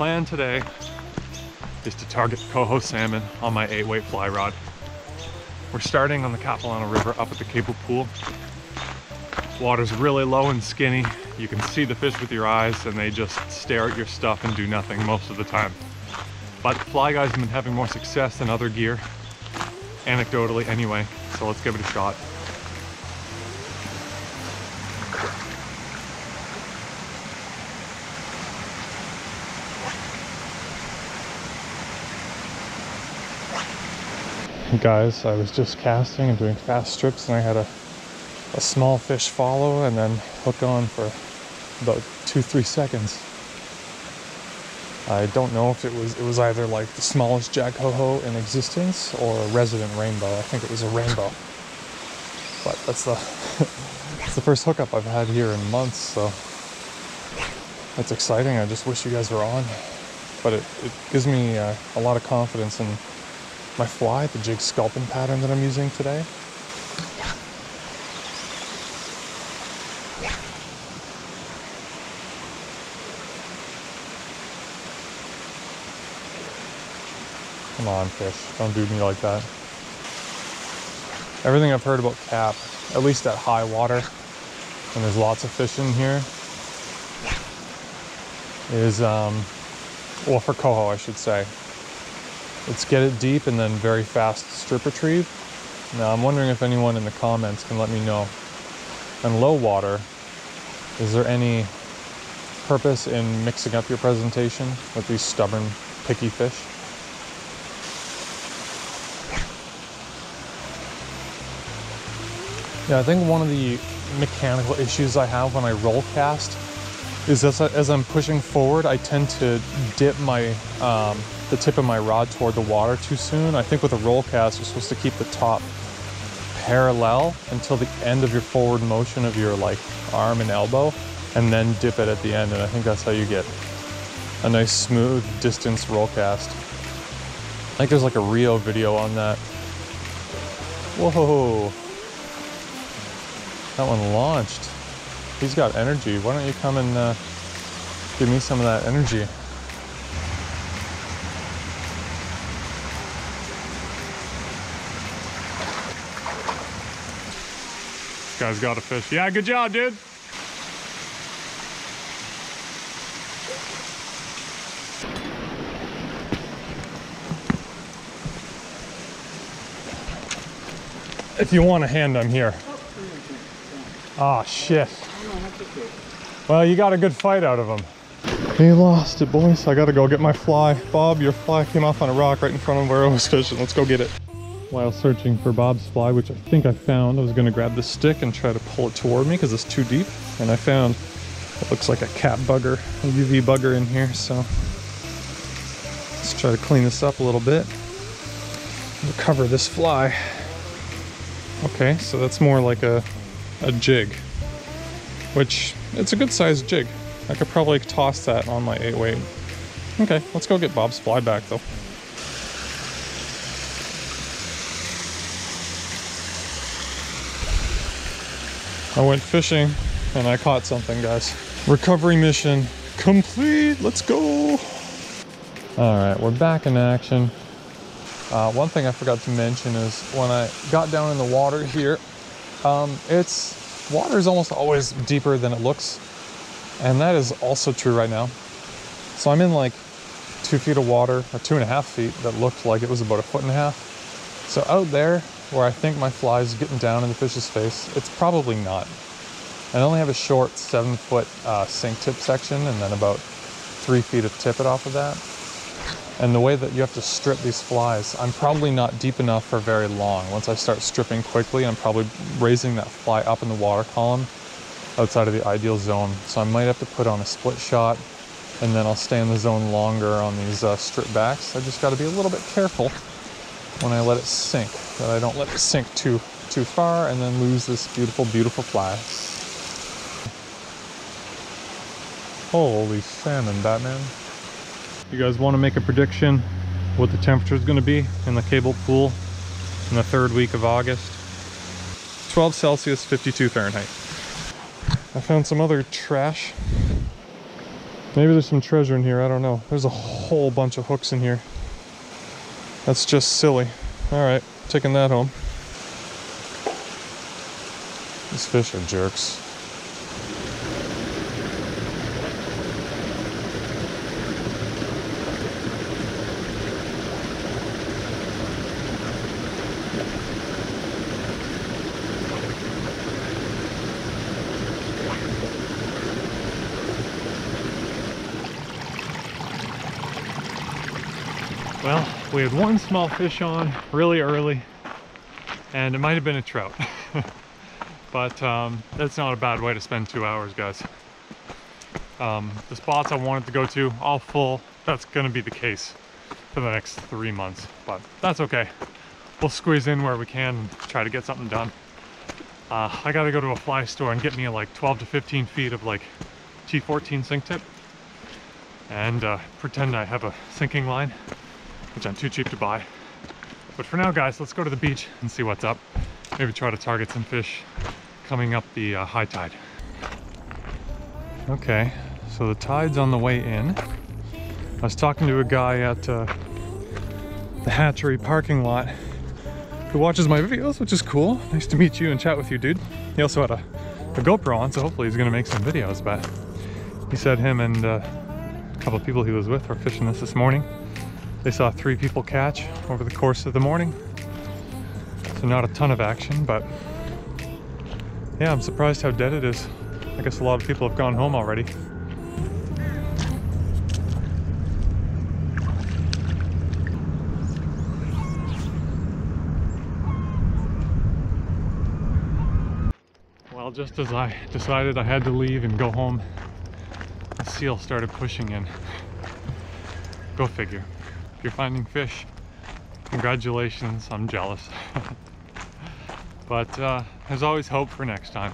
plan today is to target coho salmon on my eight weight fly rod. We're starting on the Capilano River up at the Cable Pool. Water's really low and skinny. You can see the fish with your eyes and they just stare at your stuff and do nothing most of the time. But fly guys have been having more success than other gear, anecdotally anyway, so let's give it a shot. Guys, I was just casting and doing fast strips and I had a, a small fish follow and then hook on for about two, three seconds. I don't know if it was it was either like the smallest jack coho in existence or a resident rainbow. I think it was a rainbow. But that's the that's the first hookup I've had here in months, so that's exciting. I just wish you guys were on. But it, it gives me uh, a lot of confidence in my fly, the jig sculpin pattern that I'm using today. Come on, fish. Don't do me like that. Everything I've heard about cap, at least at high water, and there's lots of fish in here, is, um, well, for coho, I should say. It's get it deep and then very fast strip retrieve. Now, I'm wondering if anyone in the comments can let me know. On low water, is there any purpose in mixing up your presentation with these stubborn, picky fish? Yeah, I think one of the mechanical issues I have when I roll cast is as, I, as I'm pushing forward, I tend to dip my um, the tip of my rod toward the water too soon. I think with a roll cast, you're supposed to keep the top parallel until the end of your forward motion of your like arm and elbow, and then dip it at the end. And I think that's how you get a nice smooth distance roll cast. I think there's like a Rio video on that. Whoa. That one launched. He's got energy. Why don't you come and uh, give me some of that energy? Guy's got a fish. Yeah, good job, dude. If you want a hand, I'm here. Ah, oh, shit. Well, you got a good fight out of him. He lost it, boys. I gotta go get my fly. Bob, your fly came off on a rock right in front of where I was fishing. Let's go get it. While searching for Bob's fly, which I think I found, I was gonna grab the stick and try to pull it toward me because it's too deep. And I found what looks like a cat bugger, a UV bugger in here. So let's try to clean this up a little bit. Recover this fly. Okay, so that's more like a a jig, which it's a good sized jig. I could probably toss that on my 8 weight. Okay, let's go get Bob's fly back though. I went fishing and I caught something, guys. Recovery mission complete. Let's go. All right, we're back in action. Uh, one thing I forgot to mention is when I got down in the water here, um, it's water is almost always deeper than it looks, and that is also true right now. So I'm in like two feet of water, or two and a half feet, that looked like it was about a foot and a half. So out there, where I think my fly is getting down in the fish's face, it's probably not. I only have a short seven foot uh, sink tip section and then about three feet of tippet off of that. And the way that you have to strip these flies, I'm probably not deep enough for very long. Once I start stripping quickly, I'm probably raising that fly up in the water column outside of the ideal zone. So I might have to put on a split shot and then I'll stay in the zone longer on these uh, strip backs. I just got to be a little bit careful when I let it sink, that I don't let it sink too, too far and then lose this beautiful, beautiful fly. Holy salmon, Batman. You guys want to make a prediction what the temperature is going to be in the cable pool in the third week of August? 12 Celsius, 52 Fahrenheit. I found some other trash Maybe there's some treasure in here, I don't know. There's a whole bunch of hooks in here. That's just silly. Alright, taking that home. These fish are jerks. Well, we had one small fish on really early, and it might have been a trout. but um, that's not a bad way to spend two hours, guys. Um, the spots I wanted to go to, all full. That's gonna be the case for the next three months, but that's okay. We'll squeeze in where we can and try to get something done. Uh, I gotta go to a fly store and get me like 12 to 15 feet of like T14 sink tip and uh, pretend I have a sinking line which I'm too cheap to buy. But for now, guys, let's go to the beach and see what's up. Maybe try to target some fish coming up the uh, high tide. Okay, so the tide's on the way in. I was talking to a guy at uh, the hatchery parking lot who watches my videos, which is cool. Nice to meet you and chat with you, dude. He also had a, a GoPro on, so hopefully he's gonna make some videos, but he said him and uh, a couple of people he was with were fishing this this morning. They saw three people catch over the course of the morning. So not a ton of action, but yeah, I'm surprised how dead it is. I guess a lot of people have gone home already. Well, just as I decided I had to leave and go home, the seal started pushing in. Go figure. You're finding fish, congratulations, I'm jealous. but uh, there's always hope for next time.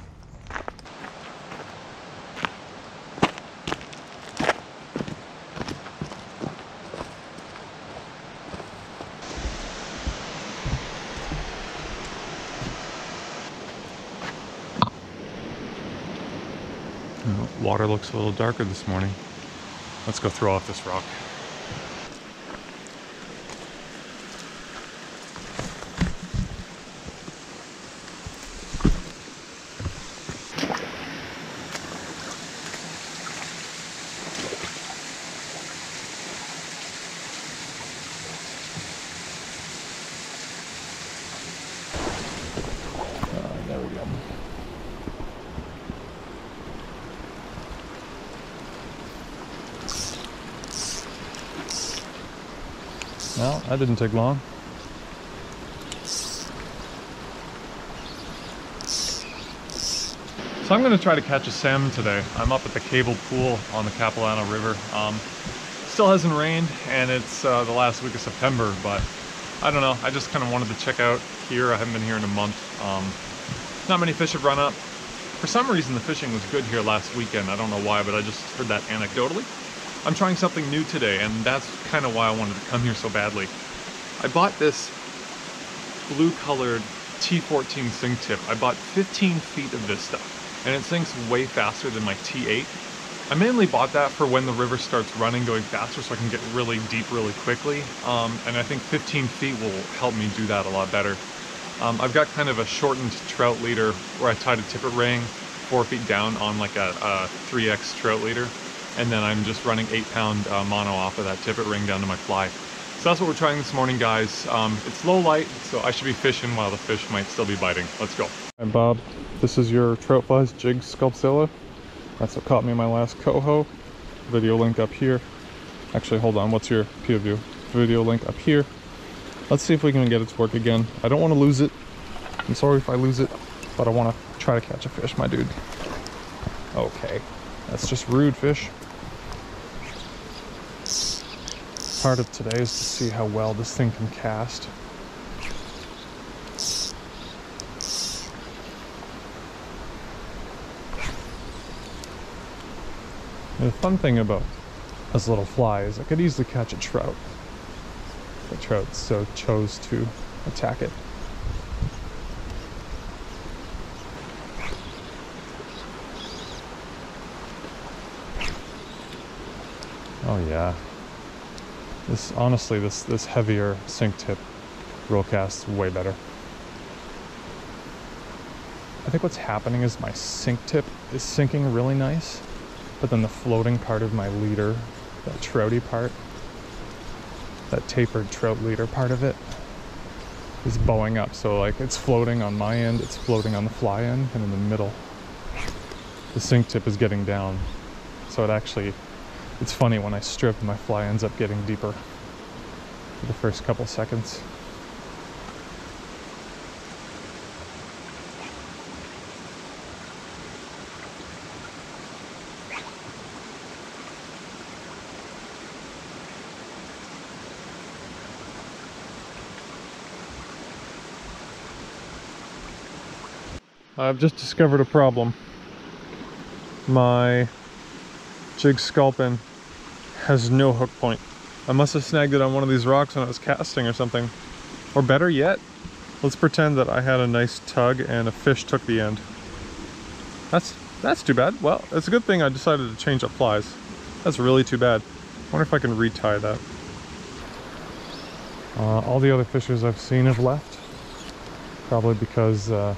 Water looks a little darker this morning. Let's go throw off this rock. That didn't take long. So I'm going to try to catch a salmon today. I'm up at the Cable Pool on the Capilano River. Um, still hasn't rained and it's uh, the last week of September, but I don't know. I just kind of wanted to check out here. I haven't been here in a month. Um, not many fish have run up. For some reason, the fishing was good here last weekend. I don't know why, but I just heard that anecdotally. I'm trying something new today, and that's kind of why I wanted to come here so badly. I bought this blue-colored T14 sink tip. I bought 15 feet of this stuff, and it sinks way faster than my T8. I mainly bought that for when the river starts running, going faster, so I can get really deep really quickly. Um, and I think 15 feet will help me do that a lot better. Um, I've got kind of a shortened trout leader where I tied a tippet ring four feet down on like a, a 3X trout leader. And then I'm just running eight pound uh, mono off of that tippet ring down to my fly. So that's what we're trying this morning, guys. Um, it's low light, so I should be fishing while the fish might still be biting. Let's go. Hi, Bob. This is your Trout Flies Jig Sculpzilla. That's what caught me in my last coho. Video link up here. Actually, hold on. What's your POV? Video link up here. Let's see if we can get it to work again. I don't want to lose it. I'm sorry if I lose it, but I want to try to catch a fish, my dude. Okay. That's just rude fish. Part of today is to see how well this thing can cast. The fun thing about this little fly is I could easily catch a trout. The trout so chose to attack it. Oh yeah. This honestly, this this heavier sink tip roll cast way better. I think what's happening is my sink tip is sinking really nice, but then the floating part of my leader, that trouty part, that tapered trout leader part of it, is bowing up. So like it's floating on my end, it's floating on the fly end, and in the middle, the sink tip is getting down. So it actually, it's funny when I strip, my fly ends up getting deeper for the first couple seconds. I've just discovered a problem. My jig sculpin has no hook point. I must have snagged it on one of these rocks when I was casting or something. Or better yet, let's pretend that I had a nice tug and a fish took the end. That's that's too bad. Well, it's a good thing I decided to change up flies. That's really too bad. I wonder if I can retie that. Uh, all the other fishers I've seen have left. Probably because uh,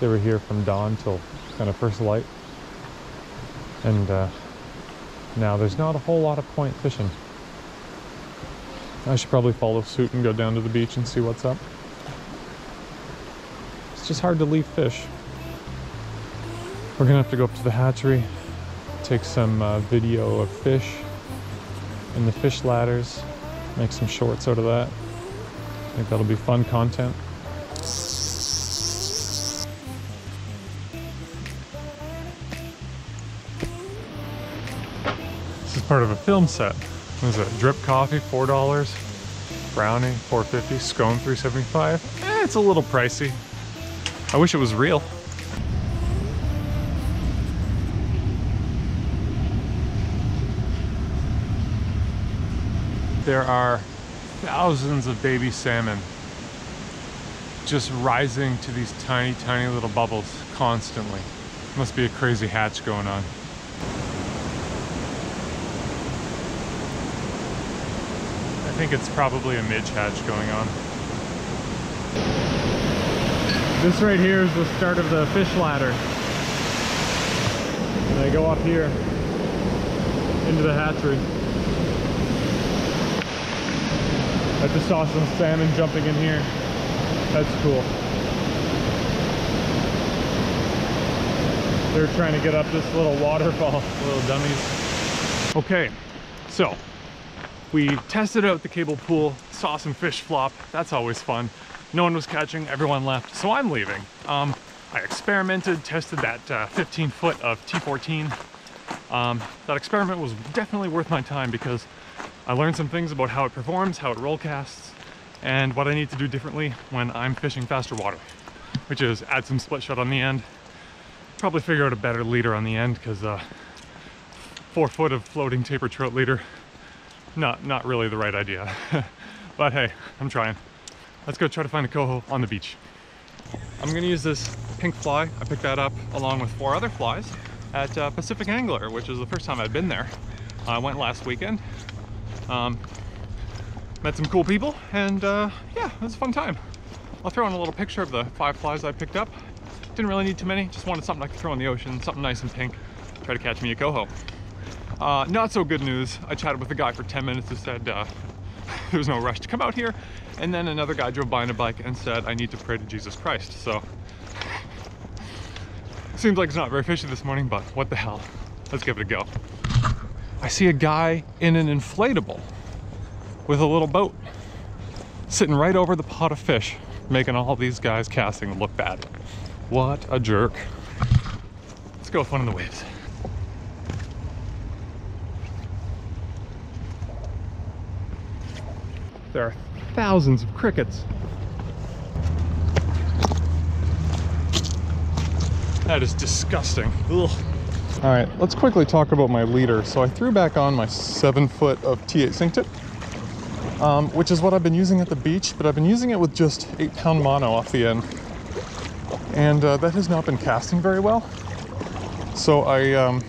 they were here from dawn till kind of first light. And uh, now there's not a whole lot of point fishing. I should probably follow suit and go down to the beach and see what's up. It's just hard to leave fish. We're gonna have to go up to the hatchery, take some uh, video of fish and the fish ladders, make some shorts out of that. I think that'll be fun content. Part of a film set. Is it? Drip coffee, $4. Brownie, 450 Scone, 375 Eh, it's a little pricey. I wish it was real. There are thousands of baby salmon just rising to these tiny, tiny little bubbles constantly. Must be a crazy hatch going on. Think it's probably a midge hatch going on. This right here is the start of the fish ladder. And I go up here into the hatchery. I just saw some salmon jumping in here. That's cool. They're trying to get up this little waterfall, little dummies. Okay, so we tested out the cable pool, saw some fish flop. That's always fun. No one was catching, everyone left, so I'm leaving. Um, I experimented, tested that uh, 15 foot of T14. Um, that experiment was definitely worth my time because I learned some things about how it performs, how it roll casts, and what I need to do differently when I'm fishing faster water, which is add some split shot on the end, probably figure out a better leader on the end because uh, four foot of floating taper trout leader not, not really the right idea. but hey, I'm trying. Let's go try to find a coho on the beach. I'm gonna use this pink fly. I picked that up along with four other flies at uh, Pacific Angler, which is the first time I've been there. I went last weekend. Um, met some cool people, and uh, yeah, it was a fun time. I'll throw in a little picture of the five flies I picked up. Didn't really need too many, just wanted something I could throw in the ocean, something nice and pink. Try to catch me a coho. Uh, not so good news. I chatted with a guy for 10 minutes who said uh, there was no rush to come out here. And then another guy drove by on a bike and said, I need to pray to Jesus Christ. So, seems like it's not very fishy this morning, but what the hell? Let's give it a go. I see a guy in an inflatable with a little boat sitting right over the pot of fish, making all these guys casting look bad. What a jerk. Let's go fun in the waves. There are thousands of crickets. That is disgusting. Ugh. All right, let's quickly talk about my leader. So I threw back on my seven foot of T8 sink tip, um, which is what I've been using at the beach, but I've been using it with just eight pound mono off the end. And uh, that has not been casting very well. So I um,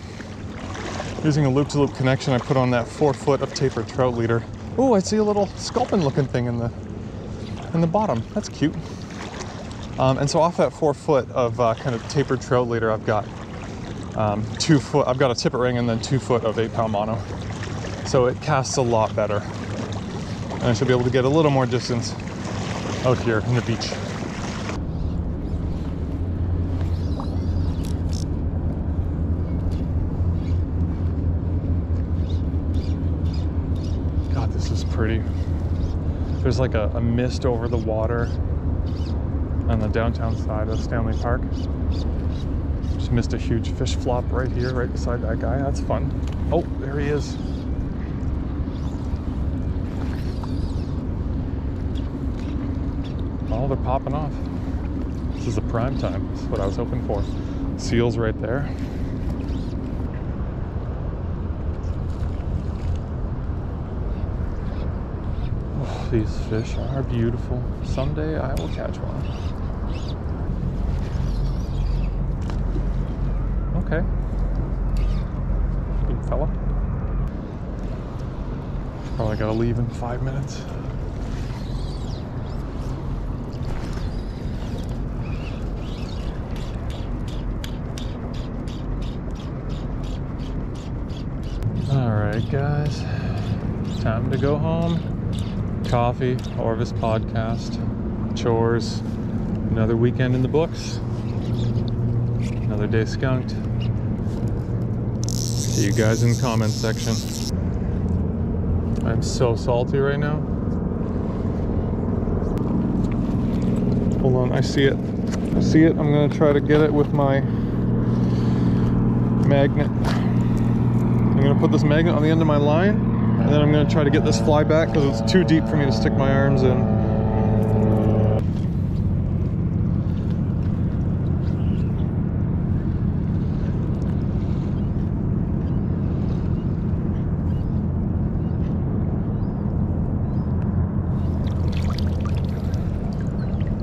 Using a loop-to-loop connection, I put on that four foot of tapered trout leader. Oh, I see a little sculpin looking thing in the in the bottom. That's cute. Um, and so off that four foot of uh, kind of tapered trout leader, I've got um, two foot. I've got a tippet ring and then two foot of eight pound mono. So it casts a lot better, and I should be able to get a little more distance out here in the beach. God, this is pretty. There's like a, a mist over the water on the downtown side of Stanley Park. Just missed a huge fish flop right here, right beside that guy. That's fun. Oh, there he is. Oh, they're popping off. This is a prime time. This is what I was hoping for. Seals right there. Oh, these fish are beautiful. Someday I will catch one. Okay. Big fella. Probably gotta leave in five minutes. All right, guys. Time to go home. Coffee, Orvis podcast, chores, another weekend in the books, another day skunked. See you guys in the comment section. I'm so salty right now. Hold on, I see it. I see it. I'm gonna try to get it with my magnet. I'm gonna put this magnet on the end of my line, and then I'm gonna try to get this fly back because it's too deep for me to stick my arms in.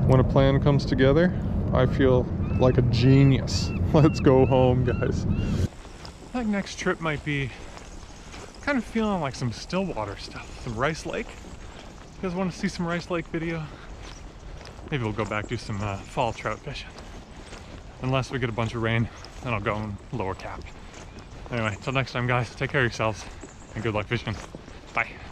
When a plan comes together, I feel like a genius. Let's go home, guys. I think next trip might be kind of feeling like some Stillwater stuff, some Rice Lake. You guys want to see some Rice Lake video? Maybe we'll go back do some uh, fall trout fishing. Unless we get a bunch of rain, then I'll go in lower cap. Anyway, until next time, guys, take care of yourselves and good luck fishing. Bye.